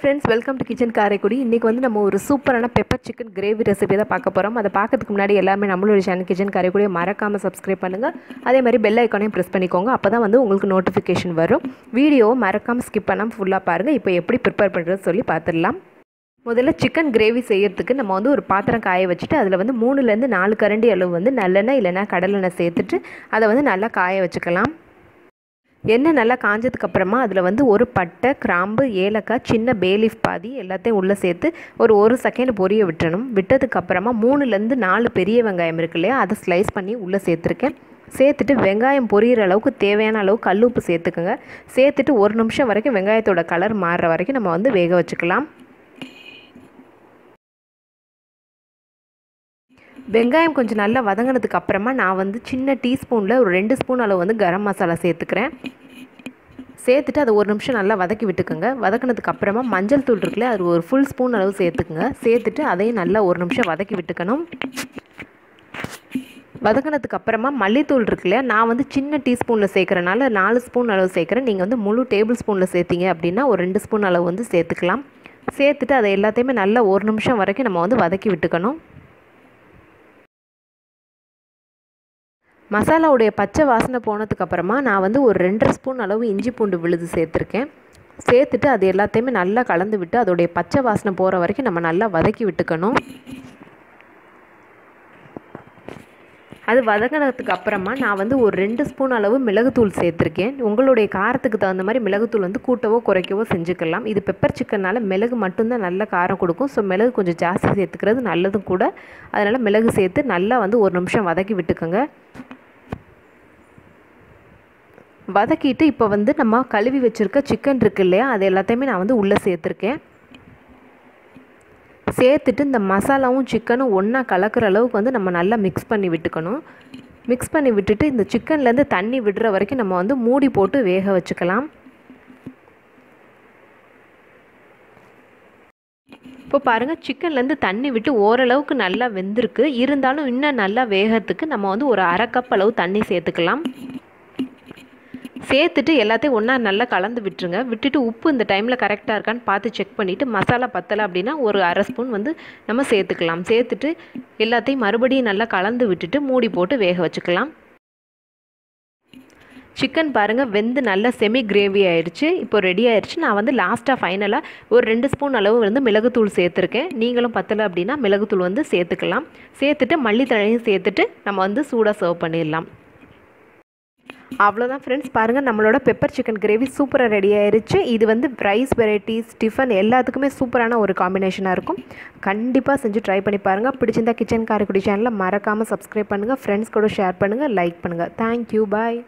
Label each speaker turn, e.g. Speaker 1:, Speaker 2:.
Speaker 1: Friends welcome to kitchen Karaikudi இன்றைக்கி வந்து நம்ம ஒரு சூப்பரான பெப்பர் சிக்கன் கிரேவி ரெசிபி தான் பார்க்க போகிறோம் அதை பார்க்கறதுக்கு முன்னாடி எல்லாமே நம்மளோட சேனல் கிச்சன் காரைக்குடியை மறக்காமல் சப்ஸ்கிரைப் பண்ணுங்கள் அதே மாதிரி பெல் ஐக்கானையும் ப்ரெஸ் பண்ணிக்கோங்க. அப்போ தான் வந்து உங்களுக்கு நோட்டிஃபிகேஷன் வரும். வீடியோவை மறக்காமல் ஸ்கிப் பண்ணாமல் ஃபுல்லாக பாருங்கள் இப்போ எப்படி ப்ரிப்பேர் பண்ணுறது சொல்லி பார்த்துடலாம். முதல்ல சிக்கன் கிரேவி செய்யறதுக்கு நம்ம வந்து ஒரு பாத்திரம் காய வச்சுட்டு அதில் வந்து மூணுலேருந்து நாலு கரண்டி அளவு வந்து நல்லெண்ணெய் இல்லைன்னா கடலெண்ணெய் சேர்த்துட்டு அதை வந்து நல்லா காய வச்சுக்கலாம். எண்ணெய் நல்லா காஞ்சதுக்கப்புறமா அதில் வந்து ஒரு பட்டை கிராம்பு ஏலக்காய் சின்ன பேலீஃப் பாதி எல்லாத்தையும் உள்ளே சேர்த்து ஒரு ஒரு செகண்ட் பொரிய விட்டுறணும். விட்டதுக்கப்புறமா மூணுலேருந்து நாலு பெரிய வெங்காயம் இருக்கு இல்லையா? அதை ஸ்லைஸ் பண்ணி உள்ளே சேர்த்துருக்கேன். சேர்த்துட்டு வெங்காயம் பொரியிற அளவுக்கு தேவையான அளவு கல் உப்பு சேர்த்துக்கோங்க. சேர்த்துட்டு ஒரு நிமிஷம் வரைக்கும் வெங்காயத்தோட கலர் மாறுற வரைக்கும் நம்ம வந்து வேக வச்சுக்கலாம். வெங்காயம் கொஞ்சம் நல்லா வதங்கினதுக்கு அப்புறமா நான் வந்து சின்ன டீஸ்பூனில் ஒரு ரெண்டு ஸ்பூன் அளவு வந்து கரம் மசாலா சேர்த்துக்கிறேன். சேர்த்துட்டு அதை ஒரு நிமிஷம் நல்லா வதக்கி விட்டுக்கோங்க. வதக்கினதுக்கு அப்புறமா மஞ்சள் தூள் இருக்குல்ல அது ஒரு ஃபுல் ஸ்பூன் அளவு சேர்த்துக்குங்க. சேர்த்துட்டு அதையும் நல்லா ஒரு நிமிஷம் வதக்கி விட்டுக்கணும். வதக்கினதுக்கு அப்புறமா மல்லித்தூள் இருக்குல்ல நான் வந்து சின்ன டீஸ்பூனில் சேர்க்குறனால நாலு ஸ்பூன் அளவு சேர்க்குறேன். நீங்கள் வந்து முழு டேபிள் ஸ்பூனில் சேர்த்திங்க அப்படின்னா ஒரு ரெண்டு ஸ்பூன் அளவு வந்து சேர்த்துக்கலாம். சேர்த்துட்டு அதை எல்லாத்தையுமே நல்லா ஒரு நிமிஷம் வரைக்கும் நம்ம வந்து வதக்கி விட்டுக்கணும். மசாலாவுடைய பச்சை வாசனை போனதுக்கப்புறமா நான் வந்து ஒரு ரெண்டரை ஸ்பூன் அளவு இஞ்சி பூண்டு விழுது சேர்த்துருக்கேன். சேர்த்துட்டு அது எல்லாத்தையுமே நல்லா கலந்து விட்டு அதோடைய பச்சை வாசனை போகிற வரைக்கும் நம்ம நல்லா வதக்கி விட்டுக்கணும். அது வதங்கினதுக்கு அப்புறமா நான் வந்து ஒரு ரெண்டு ஸ்பூன் அளவு மிளகுத்தூள் சேர்த்துருக்கேன். உங்களுடைய காரத்துக்கு தகுந்த மாதிரி மிளகுத்தூள் வந்து கூட்டவோ குறைக்கவோ செஞ்சுக்கலாம். இது பெப்பர் சிக்கனால் மிளகு மட்டும்தான் நல்ல காரம் கொடுக்கும். ஸோ மிளகு கொஞ்சம் ஜாஸ்தி சேர்த்துக்கிறது நல்லதும் கூட. அதனால் மிளகு சேர்த்து நல்லா வந்து ஒரு நிமிஷம் வதக்கி விட்டுக்கோங்க. வதக்கிட்டு இப்போ வந்து நம்ம கழுவி வச்சுருக்க சிக்கன் இருக்கு இல்லையா அது எல்லாத்தையுமே நான் வந்து உள்ளே சேர்த்துருக்கேன். சேர்த்துட்டு இந்த மசாலாவும் சிக்கனும் ஒன்றா கலக்கிற அளவுக்கு வந்து நம்ம நல்லா மிக்ஸ் பண்ணி விட்டுக்கணும். மிக்ஸ் பண்ணி விட்டுட்டு இந்த சிக்கன்லேருந்து தண்ணி விடுற வரைக்கும் நம்ம வந்து மூடி போட்டு வேக வச்சுக்கலாம். இப்போ பாருங்கள் சிக்கன்லேருந்து தண்ணி விட்டு ஓரளவுக்கு நல்லா வெந்திருக்கு. இருந்தாலும் இன்னும் நல்லா வேகிறதுக்கு நம்ம வந்து ஒரு அரை கப் அளவு தண்ணி சேர்த்துக்கலாம். சேர்த்துட்டு எல்லாத்தையும் ஒன்றா நல்லா கலந்து விட்டுருங்க. விட்டுட்டு உப்பு இந்த டைமில் கரெக்டாக இருக்கான்னு பார்த்து செக் பண்ணிவிட்டு மசாலா பத்தலை அப்படின்னா ஒரு அரை ஸ்பூன் வந்து நம்ம சேர்த்துக்கலாம். சேர்த்துட்டு எல்லாத்தையும் மறுபடியும் நல்லா கலந்து விட்டுட்டு மூடி போட்டு வேக வச்சுக்கலாம். சிக்கன் பாருங்கள் வெந்து நல்லா செமி கிரேவி ஆயிடுச்சு. இப்போ ரெடி ஆயிடுச்சு. நான் வந்து லாஸ்ட்டாக ஃபைனலாக ஒரு ரெண்டு ஸ்பூன் அளவு வந்து மிளகுத்தூள் சேர்த்துருக்கேன். நீங்களும் பத்தலை அப்படின்னா மிளகுத்தூள் வந்து சேர்த்துக்கலாம். சேர்த்துட்டு மல்லித்தழையும் சேர்த்துட்டு நம்ம வந்து சூடாக சர்வ் பண்ணிடலாம். அவ்வளோதான் ஃப்ரெண்ட்ஸ் பாருங்கள் நம்மளோட பெப்பர் சிக்கன் கிரேவி சூப்பராக ரெடி ஆயிருச்சு. இது வந்து ரைஸ் வெரைட்டிஸ் டிஃபன் எல்லாத்துக்குமே சூப்பரான ஒரு காம்பினேஷனாக இருக்கும். கண்டிப்பாக செஞ்சு ட்ரை பண்ணி பாருங்கள் பிடிச்சிருந்தா கிச்சன் காரைக்குடி சேனலில் மறக்காமல் சப்ஸ்கிரைப் பண்ணுங்கள் ஃப்ரெண்ட்ஸ் கூட ஷேர் பண்ணுங்கள் லைக் பண்ணுங்கள் தேங்க்யூ பாய்